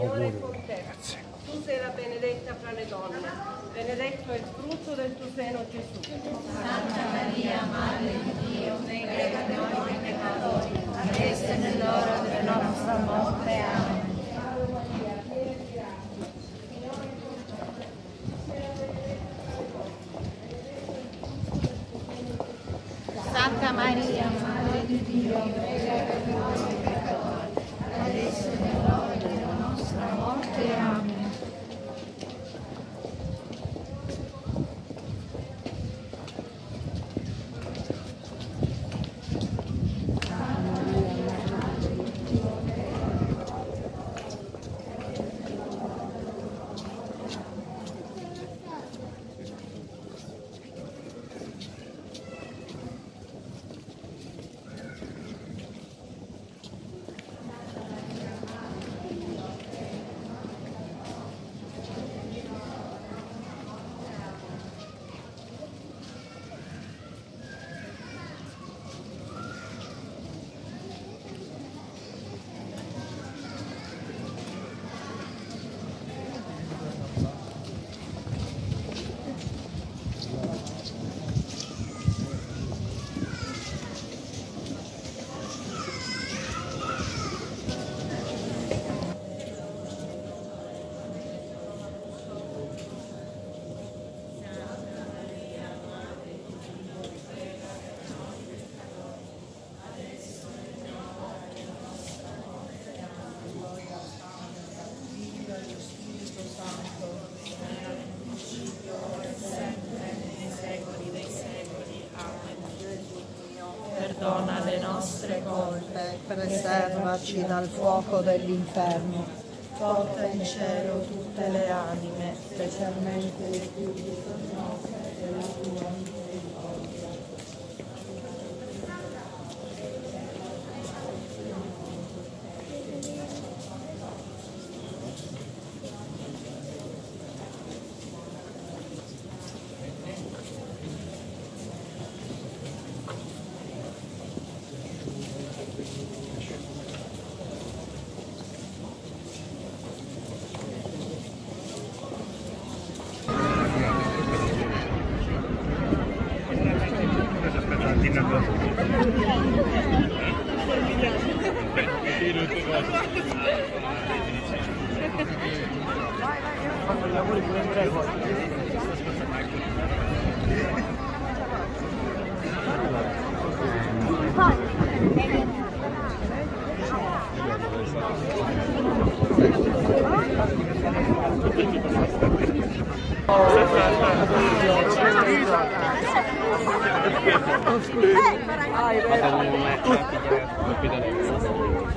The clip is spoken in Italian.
Signore con te. Tu sei la benedetta fra le donne, benedetto è il frutto del tuo seno Gesù. Santa Maria, Madre di Dio, prega per noi peccatori, adesso è nell'ora della nostra morte. Amen. Santa Maria, Madre di Dio, prega nostre colpe, preservaci dal fuoco dell'inferno. Porta in cielo tutte le anime, specialmente le più bisognose della tua Oh, Ay, pero...